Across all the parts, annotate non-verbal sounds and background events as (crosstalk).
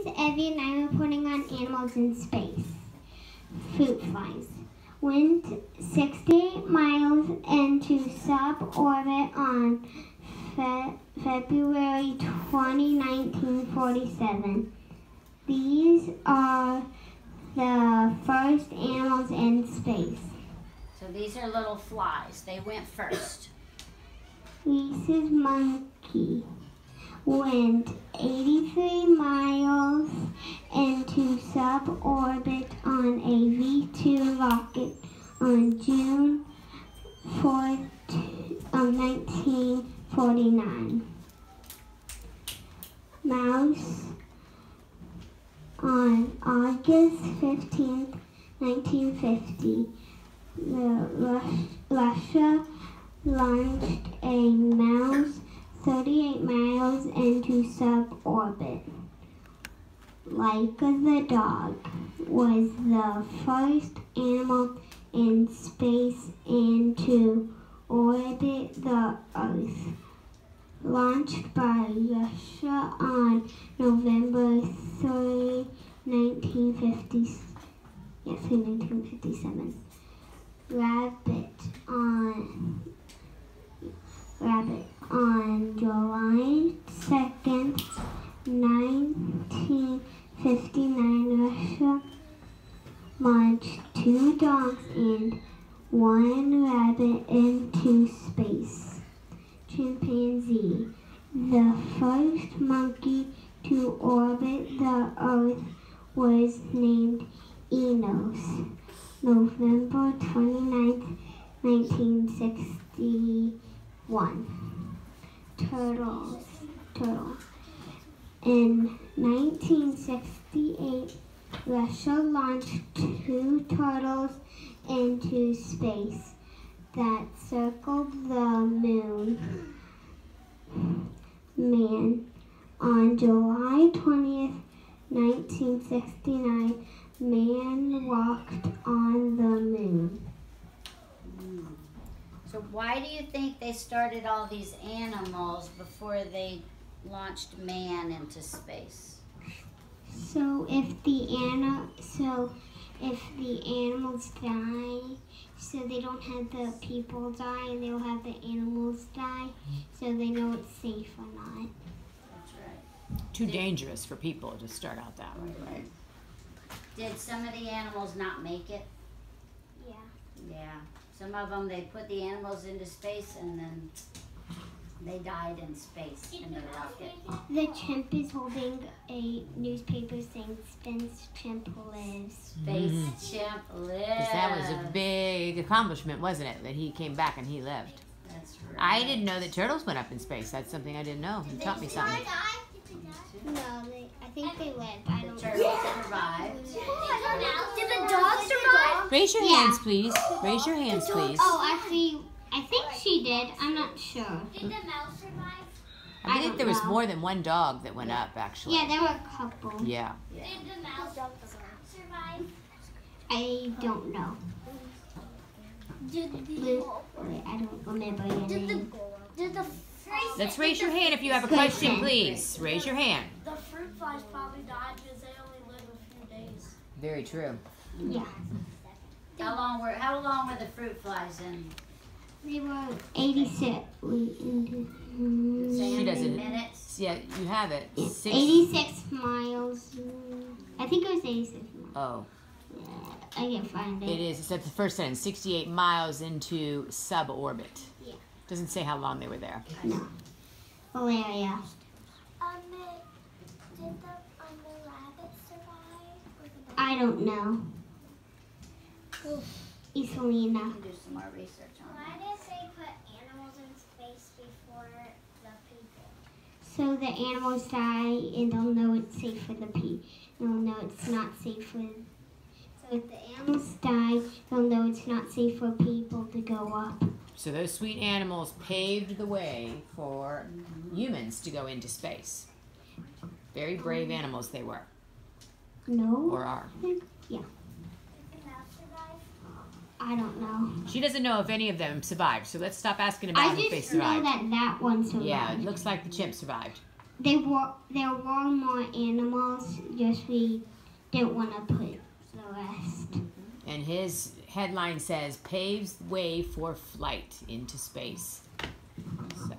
is Evee and I'm reporting on animals in space. Fruit flies. Went 68 miles into suborbit on Fe- February 20, 1947. These are the first animals in space. So these are little flies. They went first. Rhesus monkey went 83 miles into suborbit on a V2 rocket on June 4th, of um, 1949. Mouse on August 15th, 1950. The Rus- Russia launched a mouse 38 miles into suborbit. Like the dog was the first animal in space and to orbit the Earth. Launched by Russia on November 3, 1950, yes, 1957. Rabbit on Rabbit on July 2nd, 1959, Russia launched two dogs and one rabbit into space. Chimpanzee, the first monkey to orbit the Earth, was named Enos, November 29th, 1961 turtles. Turtle. In 1968, Russia launched two turtles into space that circled the moon. Man, on July 20th, 1969, man walked on the moon. So why do you think they started all these animals before they launched man into space? So if the ana so if the animals die, so they don't have the people die and they'll have the animals die, so they know it's safe or not. That's right. Too dangerous for people to start out that way, mm-hmm. right? Did some of the animals not make it? Yeah. Yeah. Some of them, they put the animals into space and then they died in space in the rocket. The chimp is holding a newspaper saying Spence Chimp lives. Space mm. chimp lives. That was a big accomplishment, wasn't it? That he came back and he lived. That's right. I didn't know that turtles went up in space. That's something I didn't know. You taught me something. No, they, I think they lived. I The don't know. turtles survived. Did the dog survive? Raise your Yeah. hands, please. Raise your hands, please. Oh, actually, I think she did. I'm not sure. Did the mouse survive? I think don't there was know. more than one dog that went up, actually. Yeah, there were a couple. Yeah. Did the mouse survive? I don't know. Did Lu- Wait, I don't remember your Did the did the Let's raise your hand if you have a Good question, please. Raise your hand. The fruit flies probably died because they only live a few days. Very true. Yeah, How long were How long were the fruit flies in? they were 86. Wait, mm, Say how She doesn't- minutes? Yeah, you have it. Six. 86 miles. I think it was 86 miles. Oh, I can't find it it. is. It's at the first sentence. 68 miles into suborbit. Yeah. Doesn't say how long they were there. Valeria. um did the um the rabbit survive? Or the I don't know. (sighs) Iselina. You can do some more research on Why that. did they put animals in space before the people? So the animals die and they'll know it's safe for the people. They'll know it's not safe for. So if the animals die, they'll know it's not safe for people to go up. So those sweet animals paved the way for mm-hmm. humans to go into space. Very brave um, animals they were, No, or are. Did the mouse survive? I don't know. She doesn't know if any of them survived, so let's stop asking about I if they survived. I just know that that one survived. Yeah, it looks like the chimp survived. they were there were more animals. Just we didn't want to put the rest. And his headline says paves way for flight into space. So,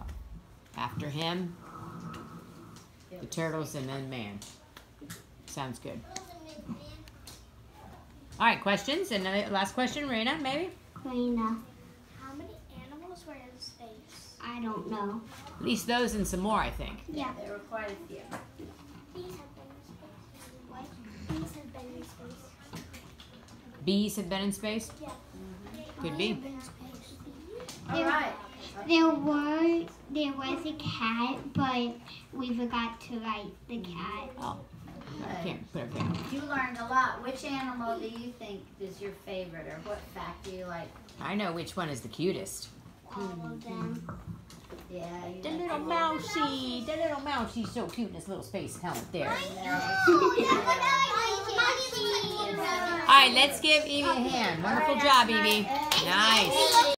after him, the turtles and then man. Sounds good. All right, questions? And uh, last question, Raina, maybe? Karina, How many animals were in space? I don't know. At least those and some more, I think. Yeah. There were quite a few. Bees have been in space. What? Bees have been in space. Bees have been in space? Yeah. Could be. Been in space. All right. There were there was a cat, but we forgot to write the cat. Oh, I can't put it down. You learned a lot. Which animal do you think is your favorite, or what fact do you like? I know which one is the cutest. All of them. Yeah, you The like little mousey, the little mousey's so cute in this little space helmet there. (laughs) Yeah. All right, let's give Evee a hand. Wonderful job, Evee. Nice.